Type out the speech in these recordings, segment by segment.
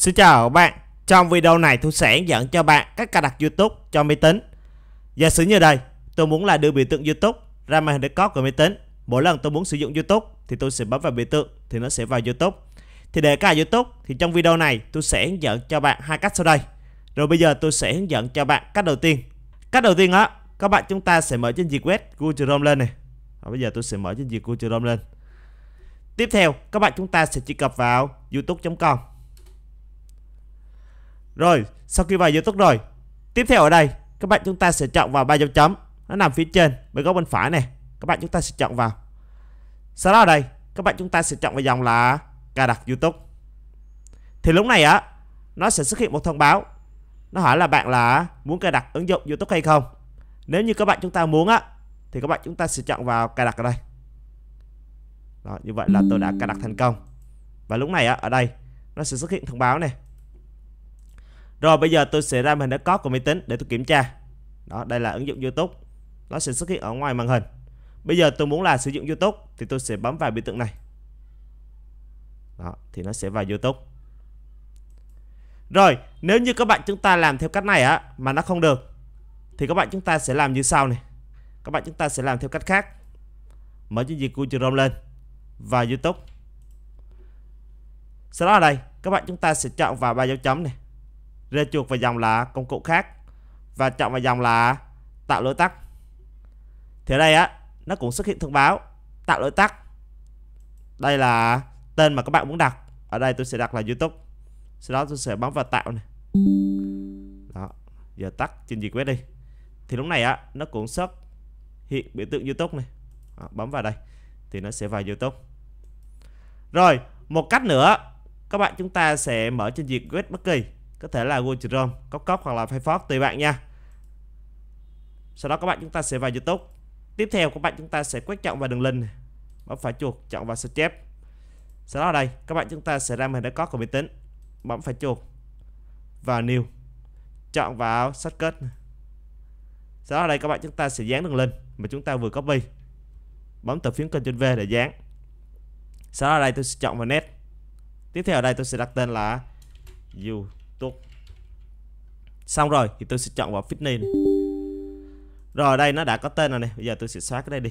Xin chào các bạn, trong video này tôi sẽ hướng dẫn cho bạn cách cài đặt YouTube cho máy tính. Giả sử như đây, tôi muốn là đưa biểu tượng YouTube ra màn hình desktop của máy tính. Mỗi lần tôi muốn sử dụng YouTube thì tôi sẽ bấm vào biểu tượng thì nó sẽ vào YouTube. Thì để cài YouTube thì trong video này tôi sẽ hướng dẫn cho bạn hai cách sau đây. Rồi bây giờ tôi sẽ hướng dẫn cho bạn cách đầu tiên. Cách đầu tiên đó các bạn chúng ta sẽ mở trên duyệt web Google Chrome lên này. Bây giờ tôi sẽ mở trên duyệt Google Chrome lên. Tiếp theo, các bạn chúng ta sẽ truy cập vào youtube.com. Rồi, sau khi vào YouTube rồi, tiếp theo ở đây, các bạn chúng ta sẽ chọn vào ba dấu chấm, nó nằm phía trên bên góc bên phải này. Các bạn chúng ta sẽ chọn vào. Sau đó ở đây, các bạn chúng ta sẽ chọn vào dòng là cài đặt YouTube. Thì lúc này á, nó sẽ xuất hiện một thông báo. Nó hỏi là bạn là muốn cài đặt ứng dụng YouTube hay không. Nếu như các bạn chúng ta muốn á, thì các bạn chúng ta sẽ chọn vào cài đặt ở đây. Đó, như vậy là tôi đã cài đặt thành công. Và lúc này á, ở đây nó sẽ xuất hiện thông báo này. Rồi bây giờ tôi sẽ ra màn hình desktop của máy tính để tôi kiểm tra. Đó, đây là ứng dụng YouTube. Nó sẽ xuất hiện ở ngoài màn hình. Bây giờ tôi muốn là sử dụng YouTube thì tôi sẽ bấm vào biểu tượng này. Đó, thì nó sẽ vào YouTube. Rồi, nếu như các bạn chúng ta làm theo cách này á mà nó không được thì các bạn chúng ta sẽ làm như sau này. Các bạn chúng ta sẽ làm theo cách khác. Mở chương trình Google Chrome lên và YouTube. Sau đó ở đây, các bạn chúng ta sẽ chọn vào ba dấu chấm này rê chuột vào dòng là công cụ khác. Và chọn vào dòng là tạo lối tắt. Thì ở đây á nó cũng xuất hiện thông báo tạo lối tắt. Đây là tên mà các bạn muốn đặt ở đây tôi sẽ đặt là YouTube. Sau đó tôi sẽ bấm vào tạo này. Đó giờ tắt trên duyệt web đi. Thì lúc này á nó cũng xuất hiện biểu tượng YouTube này. Đó, bấm vào đây thì nó sẽ vào YouTube. Rồi một cách nữa các bạn chúng ta sẽ mở trên duyệt web bất kỳ có thể là Google Chrome, Cốc Cốc hoặc là Firefox tùy bạn nha. Sau đó các bạn chúng ta sẽ vào YouTube. Tiếp theo các bạn chúng ta sẽ quét chọn vào đường link bấm phải chuột chọn vào sao chép sau đó ở đây các bạn chúng ta sẽ ra màn hình có của máy tính. Bấm phải chuột. Và new. Chọn vào shortcut sau đó ở đây các bạn chúng ta sẽ dán đường link mà chúng ta vừa copy. Bấm từ phím Ctrl V để dán. Sau đó ở đây tôi sẽ chọn vào net. Tiếp theo ở đây tôi sẽ đặt tên là you tốt. Xong rồi thì tôi sẽ chọn vào fitness này. rồi đây nó đã có tên rồi này. Bây giờ tôi sẽ xóa cái đây đi.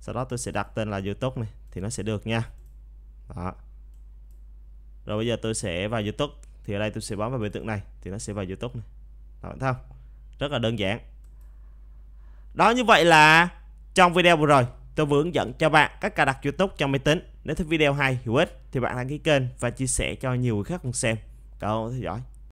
Sau đó tôi sẽ đặt tên là youtube này thì nó sẽ được nha. Đó. Rồi bây giờ tôi sẽ vào youtube thì ở đây tôi sẽ bấm vào biểu tượng này thì nó sẽ vào youtube này. Đó, thấy không? Rất là đơn giản. Đó như vậy là trong video vừa rồi tôi vừa hướng dẫn cho bạn cách cài đặt YouTube trong máy tính. Nếu thấy video hay, hữu ích thì bạn đăng ký kênh và chia sẻ cho nhiều người khác cùng xem. Cảm ơn theo dõi.